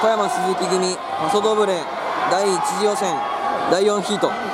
小山鈴木組パソドブレ第1次予選第4ヒート。